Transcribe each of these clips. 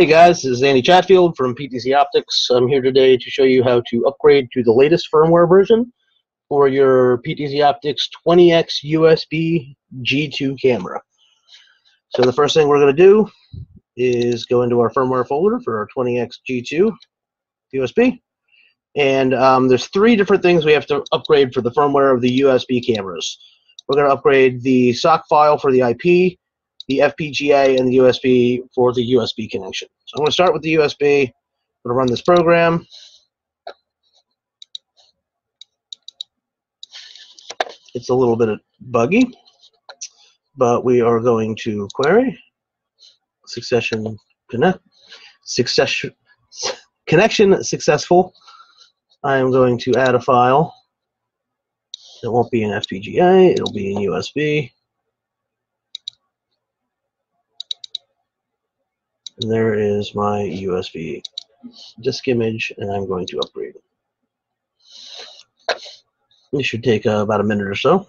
Hey guys, this is Andy Chatfield from PTZOptics. I'm here today to show you how to upgrade to the latest firmware version for your PTZ Optics 20X USB G2 camera. So the first thing we're going to do is go into our firmware folder for our 20X G2 USB. And um, there's three different things we have to upgrade for the firmware of the USB cameras. We're going to upgrade the SOC file for the IP, the FPGA and the USB for the USB connection. So I'm going to start with the USB. I'm going to run this program. It's a little bit buggy, but we are going to query succession connect succession connection successful. I am going to add a file. It won't be an FPGA, it'll be in USB. There is my USB disk image, and I'm going to upgrade. It should take uh, about a minute or so.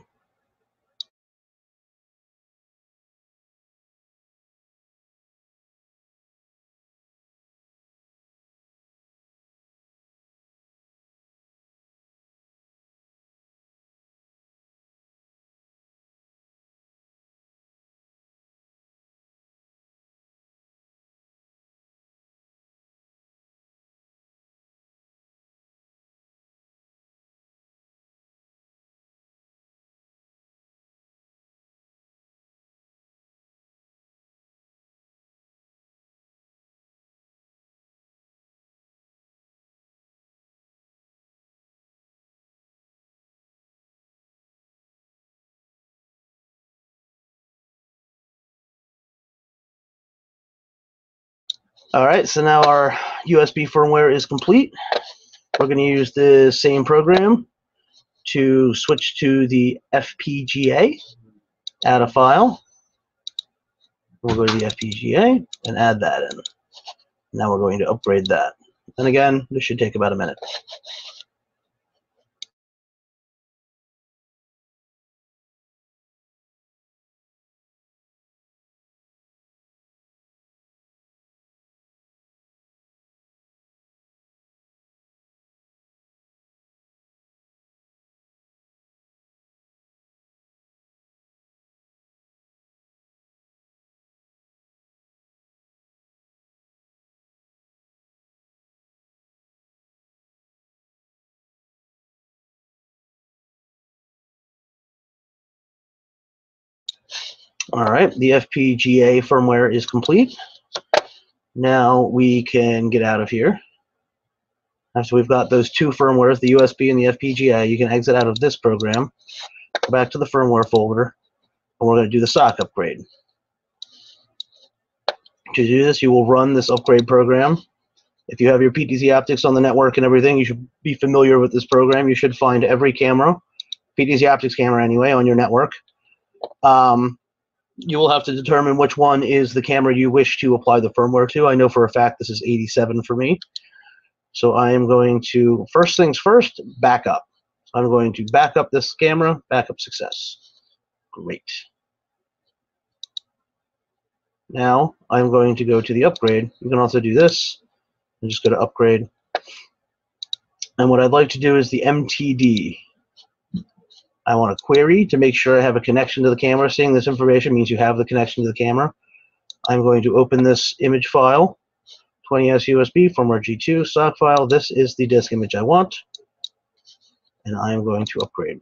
All right, so now our USB firmware is complete. We're going to use the same program to switch to the FPGA, add a file. We'll go to the FPGA and add that in. Now we're going to upgrade that. And again, this should take about a minute. All right, the FPGA firmware is complete. Now we can get out of here. After we've got those two firmwares, the USB and the FPGA, you can exit out of this program, go back to the firmware folder, and we're going to do the SOC upgrade. To do this, you will run this upgrade program. If you have your PTZ optics on the network and everything, you should be familiar with this program. You should find every camera, PTZ optics camera anyway, on your network. Um, you will have to determine which one is the camera you wish to apply the firmware to. I know for a fact this is 87 for me. So I am going to, first things first, back up. I'm going to back up this camera, backup success. Great. Now I'm going to go to the upgrade. You can also do this. I'm just going to upgrade. And what I'd like to do is the MTD. I want to query to make sure I have a connection to the camera. Seeing this information means you have the connection to the camera. I'm going to open this image file, 20S USB from our G2 SOC file. This is the disk image I want, and I am going to upgrade.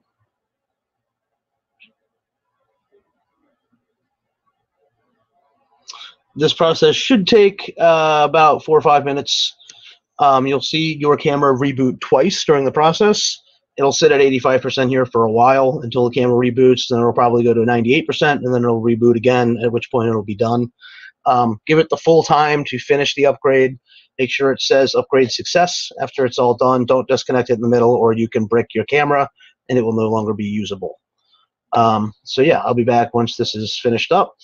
This process should take uh, about four or five minutes. Um, you'll see your camera reboot twice during the process it'll sit at 85% here for a while until the camera reboots. Then it'll probably go to 98%, and then it'll reboot again, at which point it'll be done. Um, give it the full time to finish the upgrade. Make sure it says upgrade success after it's all done. Don't disconnect it in the middle, or you can brick your camera, and it will no longer be usable. Um, so yeah, I'll be back once this is finished up.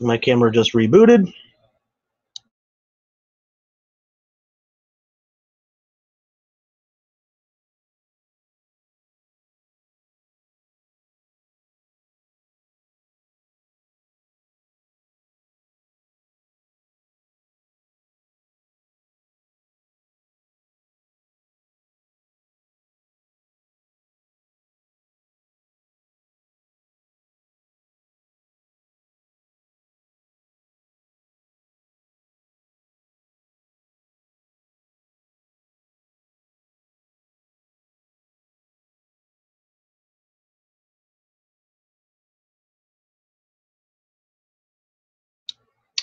My camera just rebooted.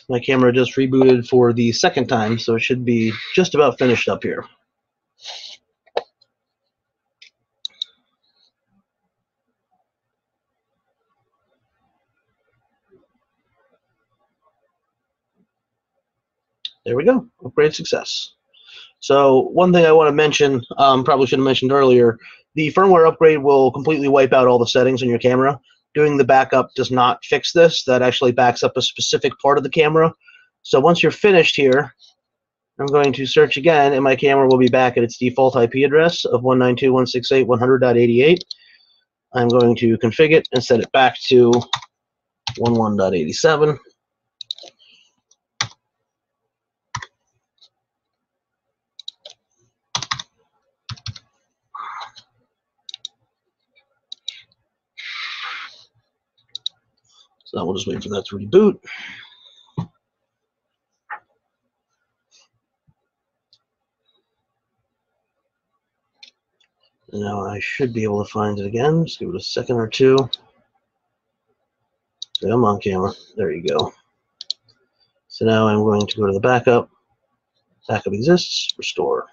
My camera just rebooted for the second time, so it should be just about finished up here. There we go, upgrade success. So one thing I want to mention, um, probably should have mentioned earlier, the firmware upgrade will completely wipe out all the settings in your camera. Doing the backup does not fix this. That actually backs up a specific part of the camera. So once you're finished here, I'm going to search again, and my camera will be back at its default IP address of 192.168.100.88. I'm going to configure it and set it back to 11.87. So we'll just wait for that to reboot. Now I should be able to find it again. Just give it a second or two. Come on, camera. There you go. So now I'm going to go to the backup. Backup exists. Restore.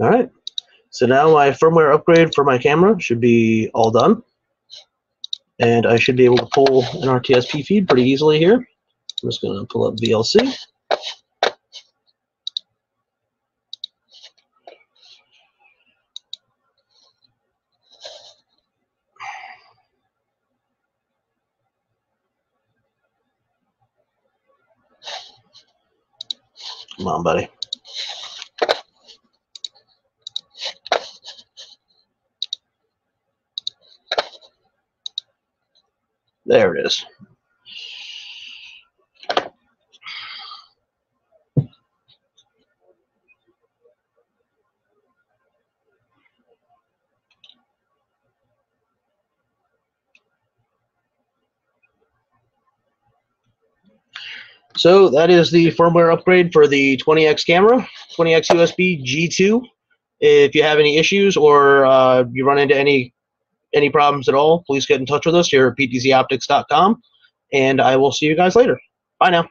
All right. So now my firmware upgrade for my camera should be all done. And I should be able to pull an RTSP feed pretty easily here. I'm just going to pull up VLC. Come on, buddy. There it is. So that is the firmware upgrade for the 20X camera, 20X USB G2. If you have any issues or uh, you run into any any problems at all, please get in touch with us here at ptzoptics.com, and I will see you guys later. Bye now.